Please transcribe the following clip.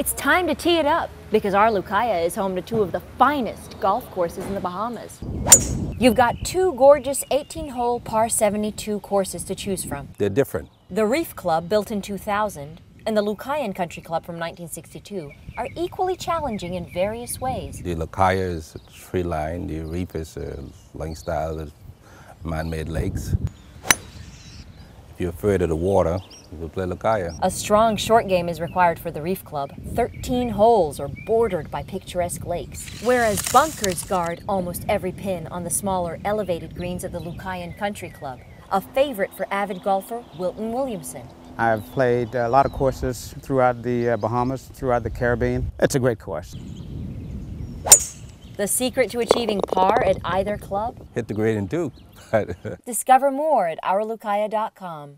It's time to tee it up because our Lucaya is home to two of the finest golf courses in the Bahamas. You've got two gorgeous 18 hole par 72 courses to choose from. They're different. The Reef Club, built in 2000, and the Lucayan Country Club from 1962 are equally challenging in various ways. The Lucaya is a tree line, the Reef is a lane style, man made lakes. If you're afraid of the water, you play Lucaya. A strong short game is required for the Reef Club. 13 holes are bordered by picturesque lakes, whereas bunkers guard almost every pin on the smaller elevated greens of the Lucayan Country Club, a favorite for avid golfer Wilton Williamson. I've played a lot of courses throughout the uh, Bahamas, throughout the Caribbean. It's a great course. The secret to achieving par at either club? Hit the grade and do. Discover more at ourlucaya.com.